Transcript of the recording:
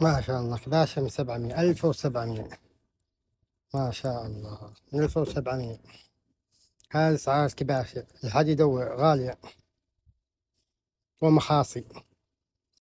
ما شاء الله كباشة من سبعمية ألف وسبعمية. ما شاء الله ألف وسبعمية. هذه أسعار الكباشة الحد يدور غالية. ومخاصي.